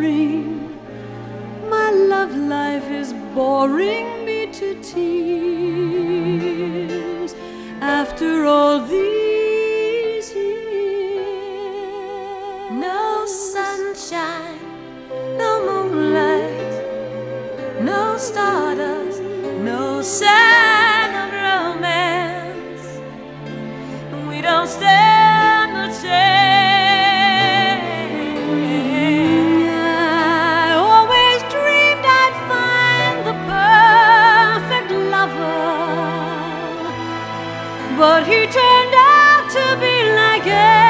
My love life is boring me to tears. After all these years, no sunshine, no moonlight, no stardust, no sound. but he turned out to be like it.